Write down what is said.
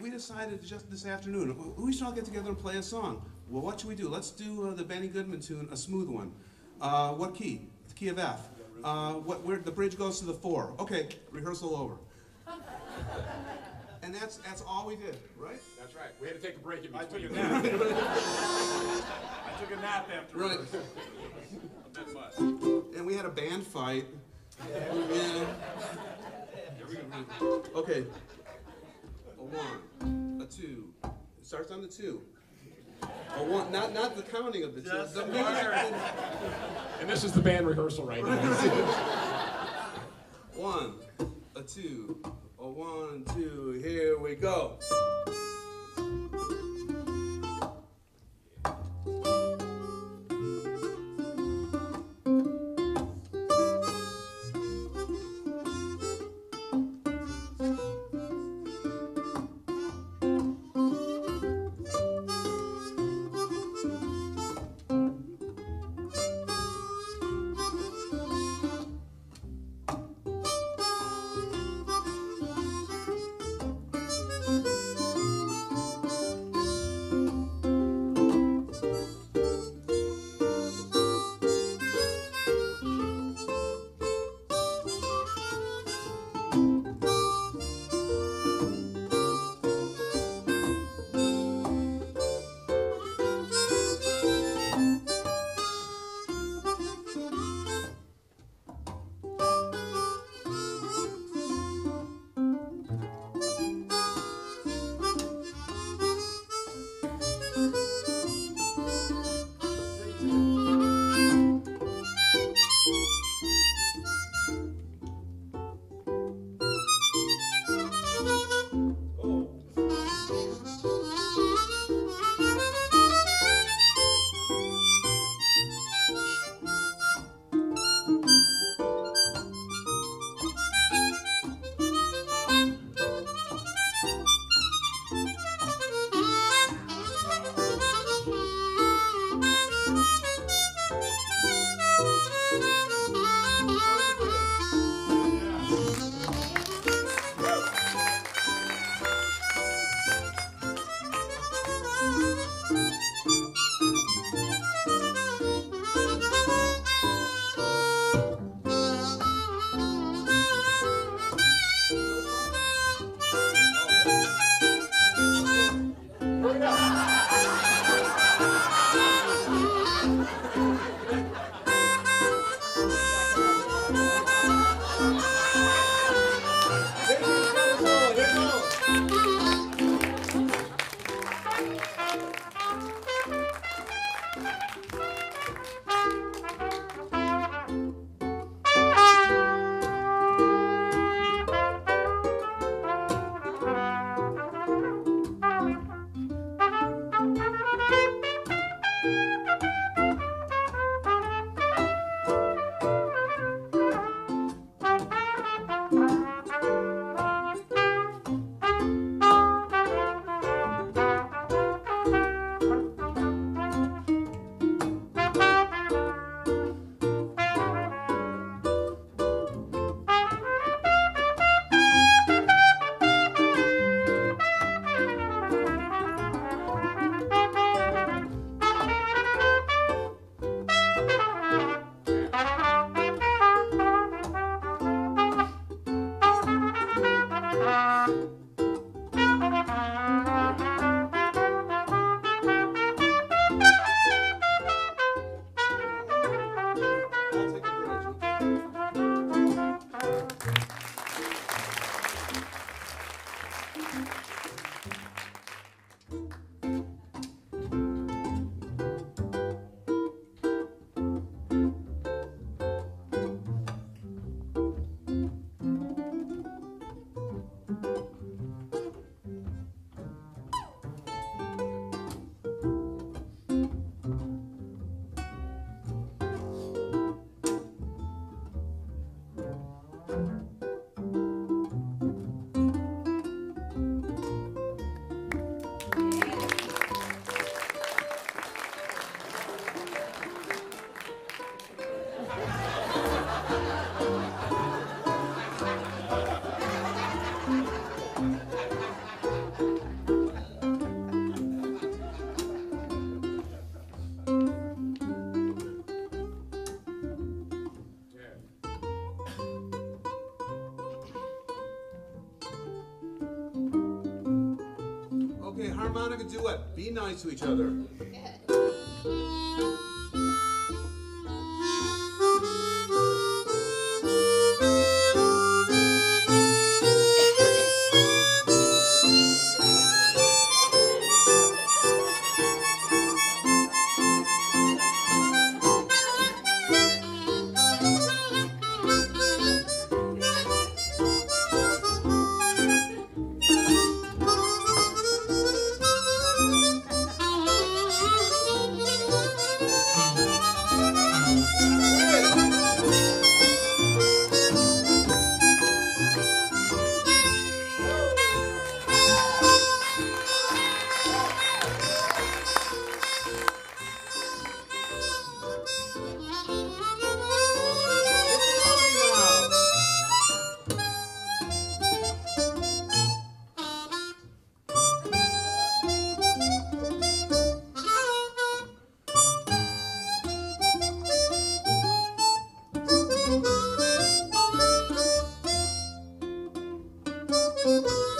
we decided just this afternoon, we- we should all get together and play a song. Well, what should we do? Let's do uh, the Benny Goodman tune, a smooth one. Uh, what key? The key of F. Uh, what, where, the bridge goes to the four. Okay, rehearsal over. And that's, that's all we did, right? That's right. We had to take a break in between. I took between. a nap. I took a nap after Right. afterwards. Not much. And we had a band fight. Yeah. Okay. A one, a two. It starts on the two. A one, not, not the counting of the two. Just The the music- And this is the band rehearsal right now. One, a two, a one, two, here we go. Harmonica duet. Be nice to each other. Música